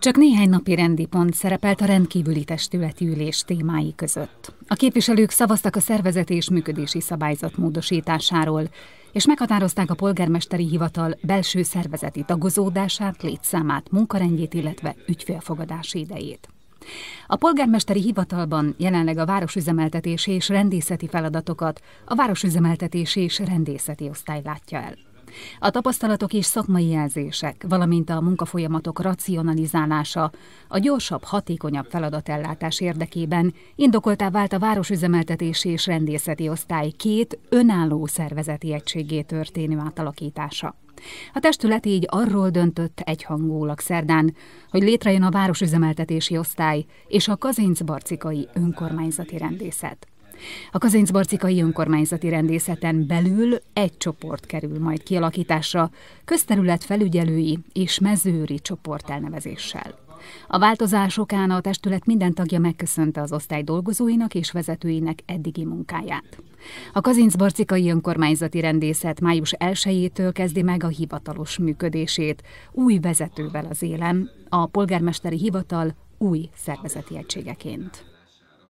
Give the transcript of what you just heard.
Csak néhány napi rendi pont szerepelt a rendkívüli testületi ülés témái között. A képviselők szavaztak a szervezeti és működési szabályzat módosításáról, és meghatározták a polgármesteri hivatal belső szervezeti tagozódását, létszámát, munkarendjét, illetve ügyfélfogadási idejét. A polgármesteri hivatalban jelenleg a városüzemeltetési és rendészeti feladatokat a városüzemeltetési és rendészeti osztály látja el. A tapasztalatok és szakmai jelzések, valamint a munkafolyamatok racionalizálása a gyorsabb, hatékonyabb feladatellátás érdekében indokoltá vált a városüzemeltetési és rendészeti osztály két önálló szervezeti egységé történő átalakítása. A testület így arról döntött egyhangulag szerdán, hogy létrejön a városüzemeltetési osztály és a Kazincbarcikai önkormányzati rendészet. A Kazincbarcikai önkormányzati rendészeten belül egy csoport kerül majd kialakításra, közterület felügyelői és mezőri csoport elnevezéssel. A változásokán a testület minden tagja megköszönte az osztály dolgozóinak és vezetőinek eddigi munkáját. A Kazincbarcikai önkormányzati rendészet május 1-től kezdi meg a hivatalos működését, új vezetővel az élem, a polgármesteri hivatal új szervezeti egységeként.